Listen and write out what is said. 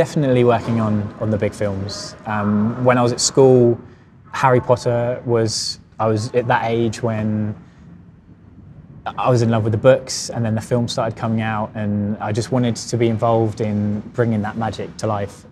definitely working on on the big films. Um, when I was at school, Harry Potter was I was at that age when I was in love with the books, and then the film started coming out, and I just wanted to be involved in bringing that magic to life.